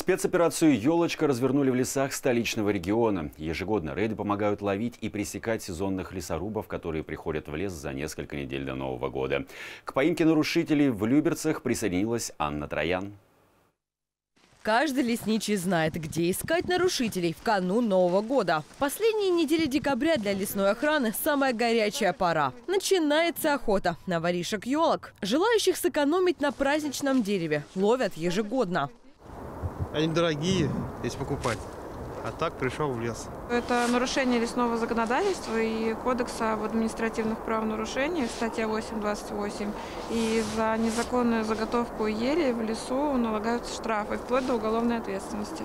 Спецоперацию «Елочка» развернули в лесах столичного региона. Ежегодно рейды помогают ловить и пресекать сезонных лесорубов, которые приходят в лес за несколько недель до Нового года. К поимке нарушителей в Люберцах присоединилась Анна Троян. Каждый лесничий знает, где искать нарушителей в канун Нового года. Последние недели декабря для лесной охраны самая горячая пора. Начинается охота на воришек елок. Желающих сэкономить на праздничном дереве ловят ежегодно. Они дорогие, здесь покупать. А так пришел в лес. Это нарушение лесного законодательства и кодекса об административных правонарушениях, статья 8.28. И за незаконную заготовку ели в лесу налагаются штрафы, вплоть до уголовной ответственности.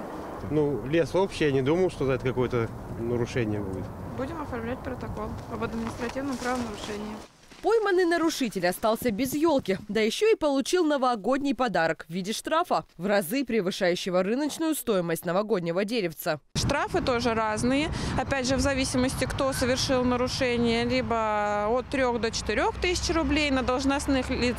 Ну, лес общий, я не думал, что это какое-то нарушение будет. Будем оформлять протокол об административном правонарушении. Пойманный нарушитель остался без елки, да еще и получил новогодний подарок в виде штрафа, в разы превышающего рыночную стоимость новогоднего деревца. Штрафы тоже разные. Опять же, в зависимости, кто совершил нарушение, либо от 3 до 4 тысяч рублей, на должностных лиц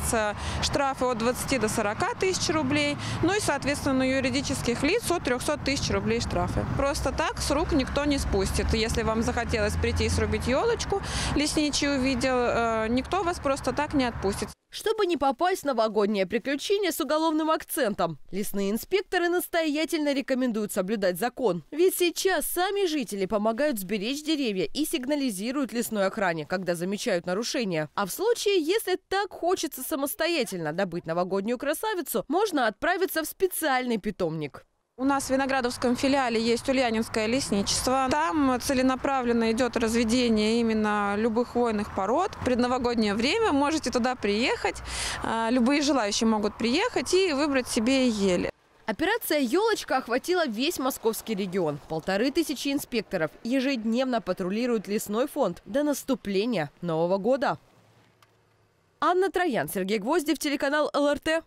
штрафы от 20 до 40 тысяч рублей, ну и, соответственно, на юридических лиц от 300 тысяч рублей штрафы. Просто так с рук никто не спустит. Если вам захотелось прийти и срубить елочку, лесничий увидел, э, никто вас просто так не отпустит. Чтобы не попасть в новогоднее приключение с уголовным акцентом, лесные инспекторы настоятельно рекомендуют соблюдать закон. Ведь сейчас сами жители помогают сберечь деревья и сигнализируют лесной охране, когда замечают нарушения. А в случае, если так хочется самостоятельно добыть новогоднюю красавицу, можно отправиться в специальный питомник. У нас в Виноградовском филиале есть Ульянинское лесничество. Там целенаправленно идет разведение именно любых хвойных пород. В предновогоднее время можете туда приехать. А, любые желающие могут приехать и выбрать себе ели. Операция «Елочка» охватила весь московский регион. Полторы тысячи инспекторов ежедневно патрулируют лесной фонд до наступления Нового года. Анна Троян, Сергей Гвоздев, телеканал ЛРТ.